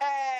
Yeah.